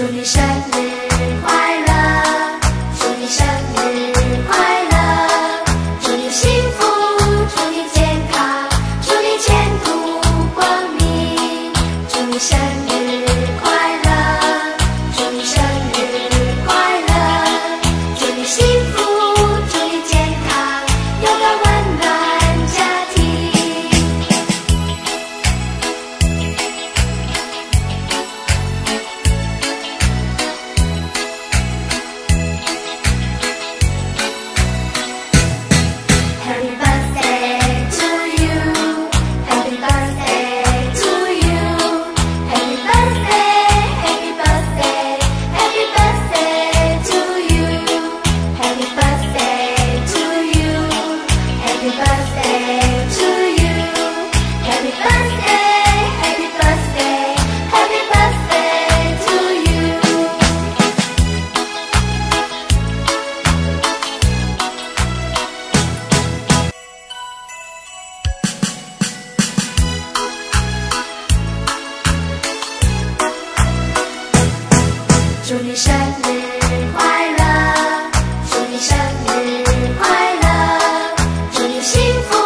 祝你生日祝你生日快乐祝你生日快乐祝你幸福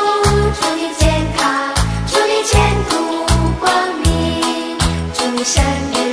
祝你健康祝你前途光明祝你生日